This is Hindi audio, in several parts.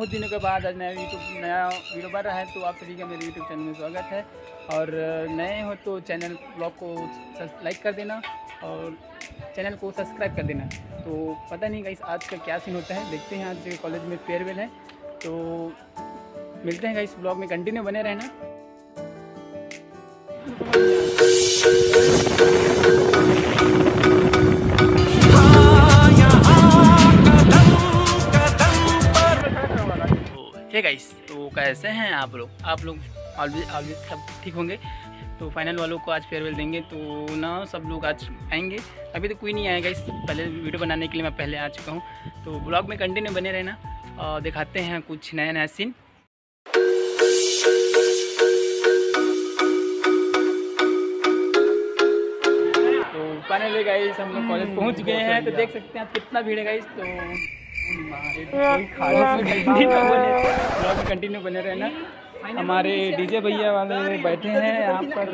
बहुत दिनों के बाद आज नया यूट्यूब नया वीडियो बन रहा है तो आप सभी का मेरे यूट्यूब चैनल में स्वागत है। और नए हो तो चैनल ब्लॉग को लाइक कर देना और चैनल को सब्सक्राइब कर देना। तो पता नहीं गाइस आज का क्या सीन होता है, देखते हैं आज कॉलेज में फेयरवेल है। तो मिलते हैं गाइस ब्लॉग में कंटिन्यू बने रहना। हे गाइस तो कैसे हैं आप लोग। आप लोग ऑलवेज ऑलवेज सब ठीक होंगे? तो फाइनल वालों को आज फेयरवेल देंगे। तो ना सब लोग आज आएँगे। अभी तो कोई नहीं आएगा इस पहले वीडियो बनाने के लिए मैं पहले आ चुका हूँ। तो ब्लॉग में कंटिन्यू बने रहना और दिखाते हैं कुछ नया नया सीन तो फाइनल गाइस हम लोग कॉलेज पहुँच गए हैं। तो देख सकते हैं आप कितना भीड़ है गाइस तो ब्लॉग कंटिन्यू बने रहना हमारे डीजे भैया वाले बैठे हैं यहाँ पर।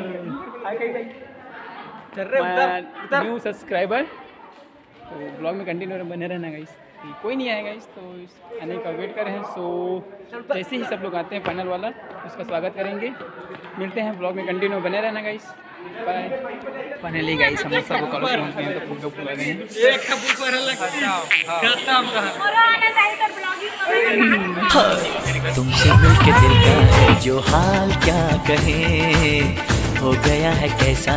न्यू सब्सक्राइबर तो ब्लॉग में कंटिन्यू बने रहना गाइस कोई नहीं आएगा इस तो इस आने का वेट कर रहे हैं। सो जैसे ही सब लोग आते हैं फाइनल वाला, उसका स्वागत करेंगे। मिलते हैं ब्लॉग में कंटिन्यू बने रहना गाइस फाइनली गाइस हम सब कॉलेज पहुँच गए तो फ़ोटो फुला रहे हैं। तुमसे मिलके दिल का है जो हाल क्या कहे हो गया है कैसा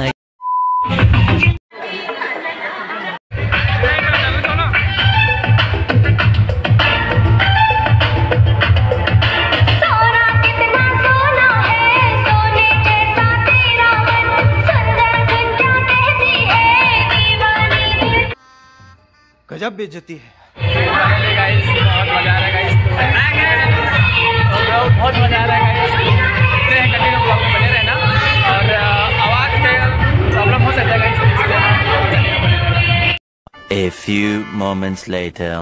गजब बेचती है है और आवाज़ प्रॉब्लम हो सकता है। A few moments later.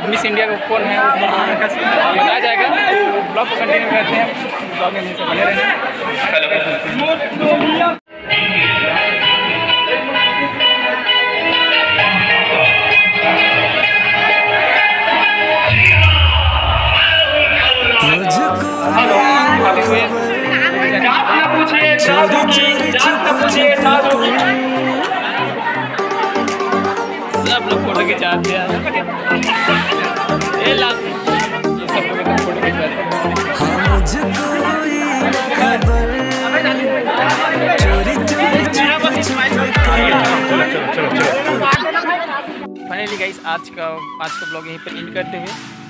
भैया का कौन है? बताया जाएगा। ब्लॉग को कंटिन्यू करते हैं। ब्लॉग में बने रहना। सब लोग फ़ोटो हैं फाइनली गाइस आज का आज का ब्लॉग यहीं पर एंड करते हुए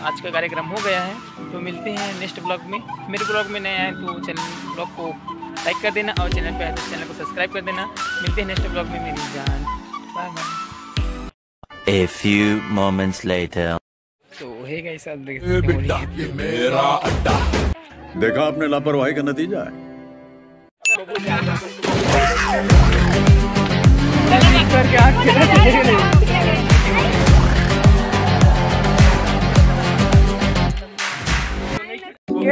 आज का कार्यक्रम हो गया है तो मिलते हैं नेक्स्ट ब्लॉग में। मेरे ब्लॉग में नए आए तो चैनल ब्लॉग को लाइक कर देना और चैनल पे आए तो चैनल को सब्सक्राइब कर देना। मिलते हैं नेक्स्ट ब्लॉग में, मेरी जान। Bye bye A few moments later. तो हे गाइस आप देख सकते हैं देखा आपने लापरवाही का नतीजा है?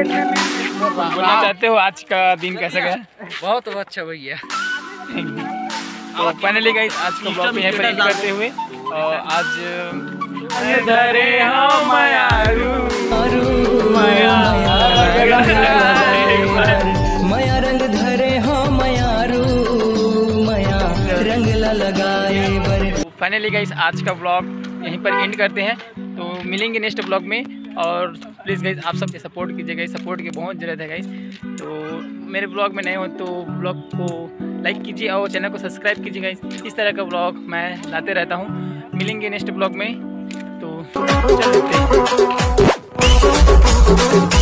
बोलना चाहते हो आज का दिन कैसा गया? बहुत अच्छा भैया। तो फाइनली गाइस आज का ब्लॉग यहीं पर एंड करते हुए। आज धरे मया रंग धरे हो मयारू। मया रंग लगाए फाइनली गाइस आज का ब्लॉग यहीं पर एंड करते हैं। तो मिलेंगे नेक्स्ट ब्लॉग में। और प्लीज़ गाइस आप सबके सपोर्ट कीजिए गाइस सपोर्ट की बहुत ज़रूरत है गाइस तो मेरे ब्लॉग में नए हो तो ब्लॉग को लाइक कीजिए और चैनल को सब्सक्राइब कीजिए गाइस इस तरह का ब्लॉग मैं लाते रहता हूँ। मिलेंगे नेक्स्ट ब्लॉग में तो चलते हैं।